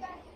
Gracias.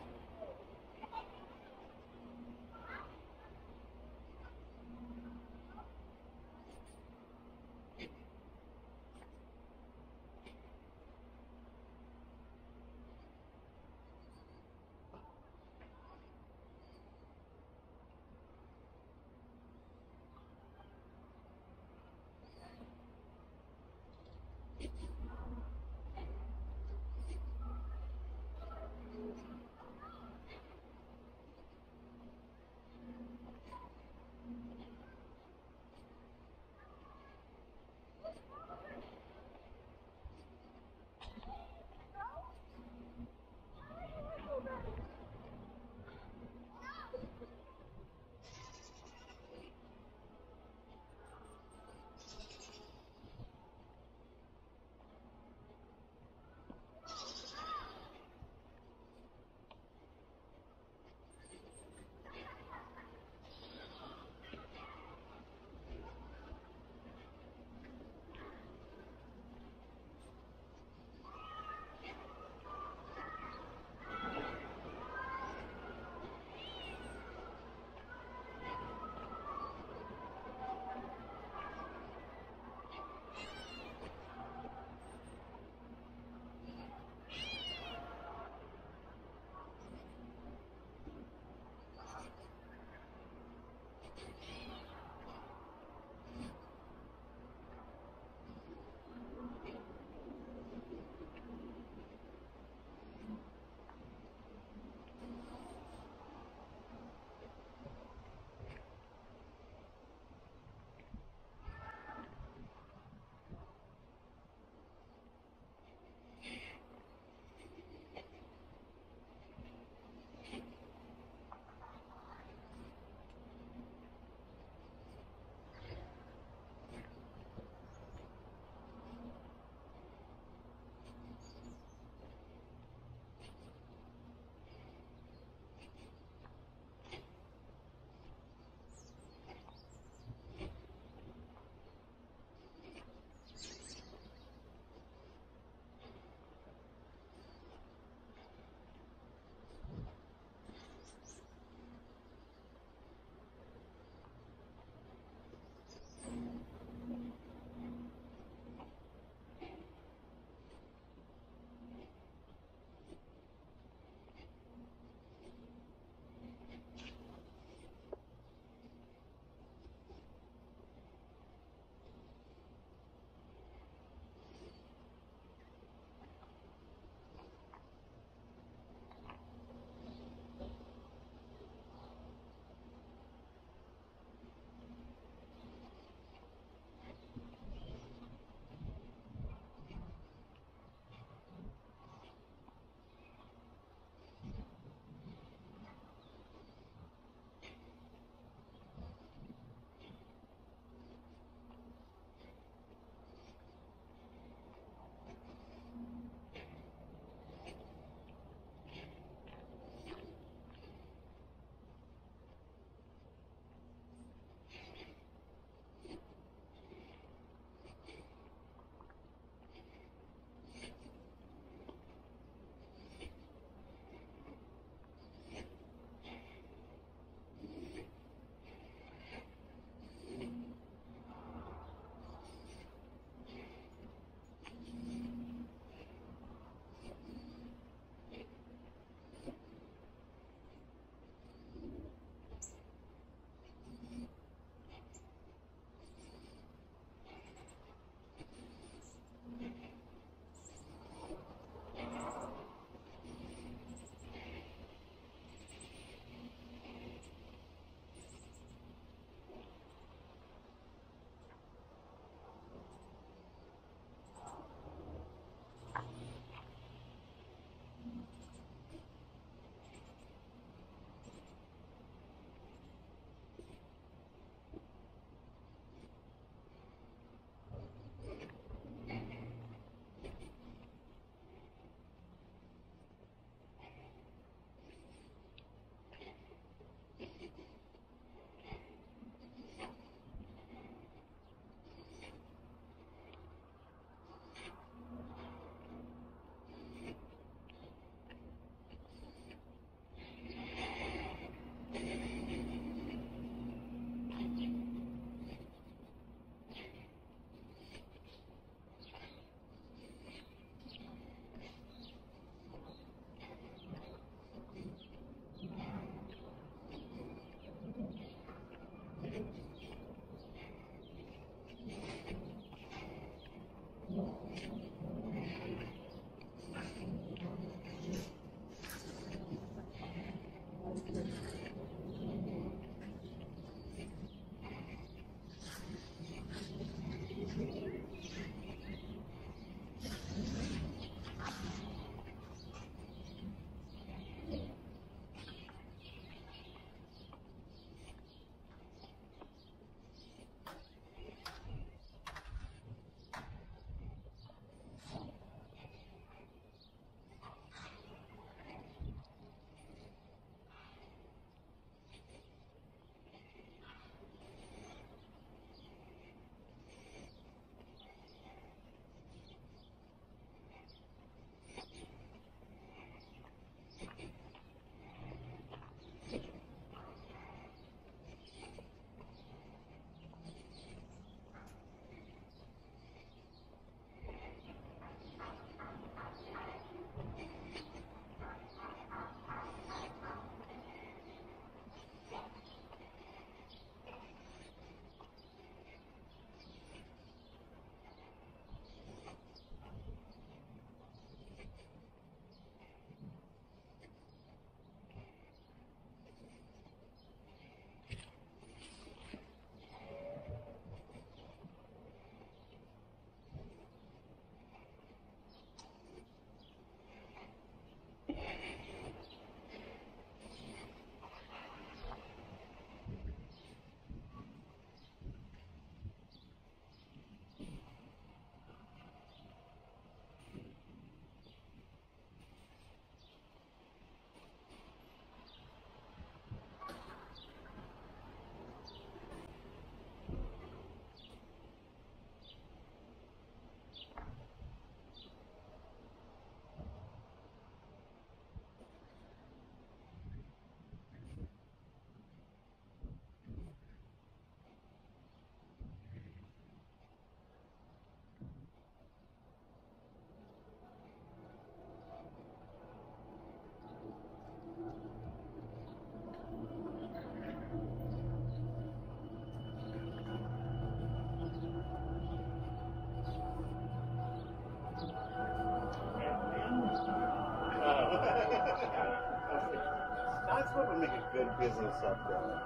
Business up there,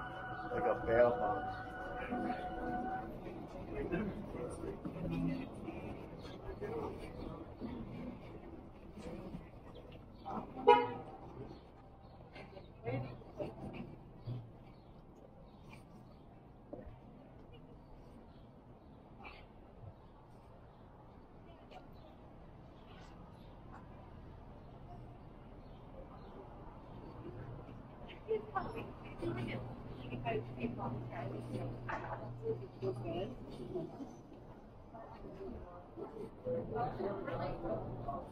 like a bail bond. Wow,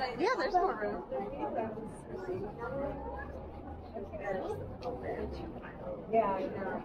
Yeah, there's more room. Yeah, I know.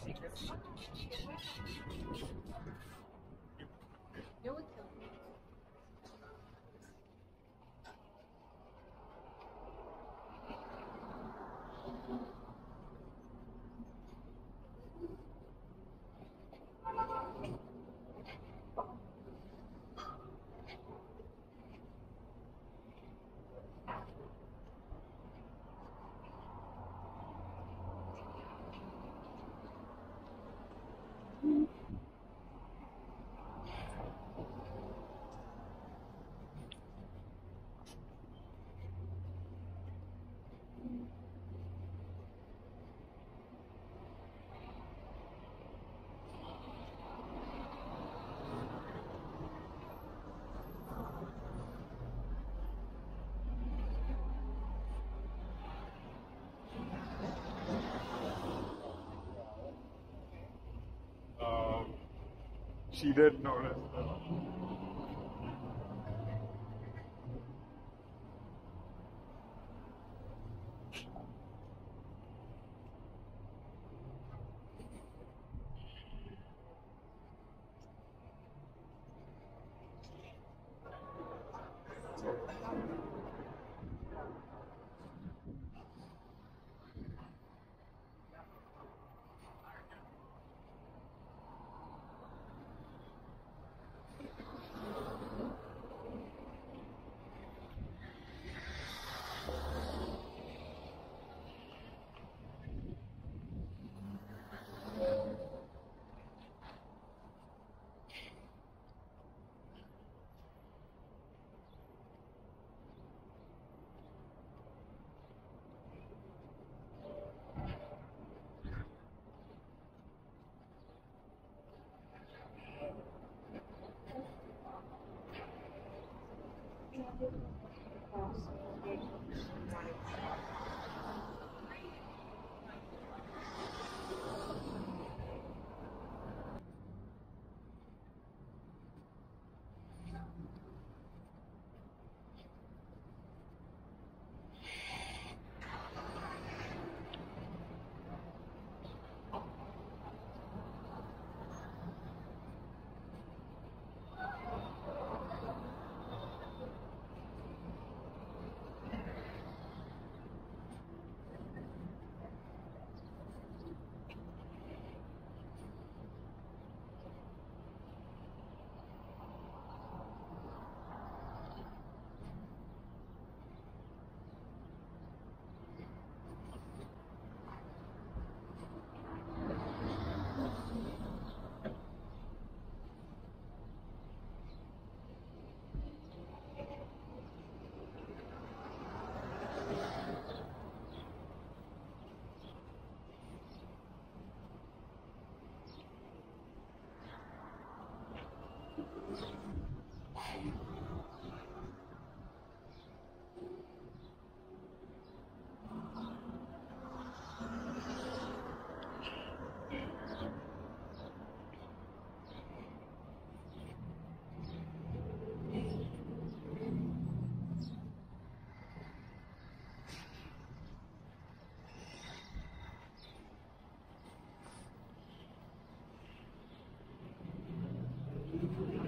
Have she did notice beautifully.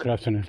Good afternoon.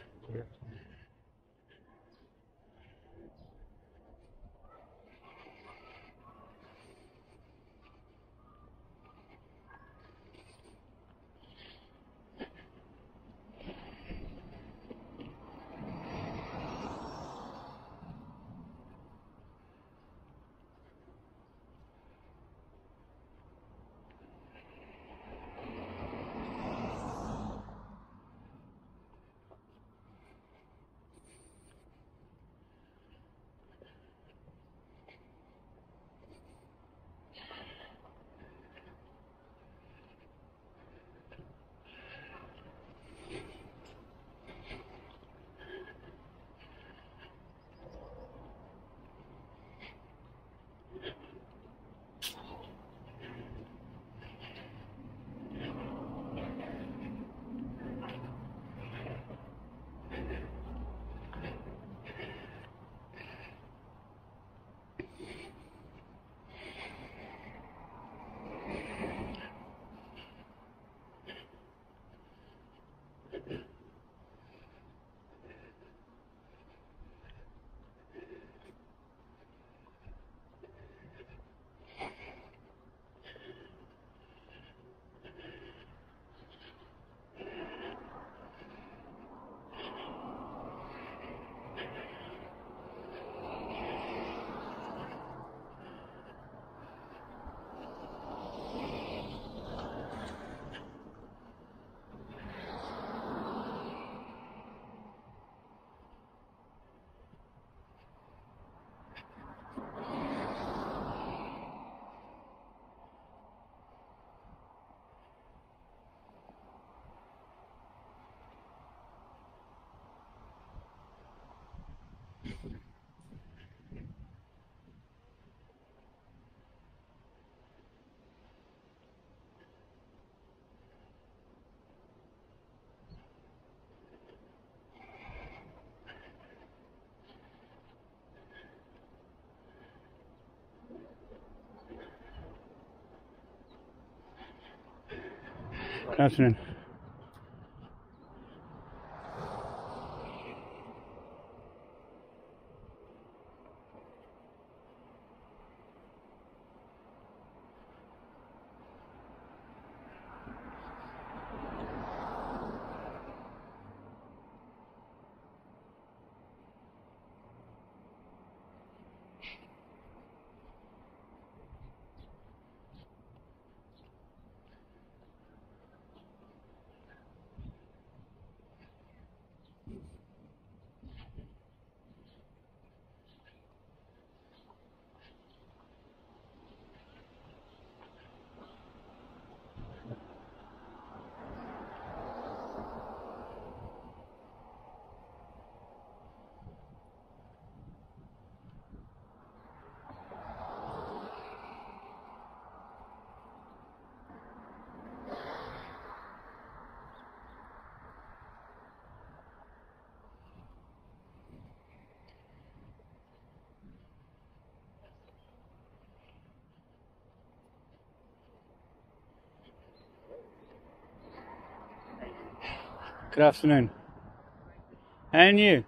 Afternoon. Good afternoon. And you?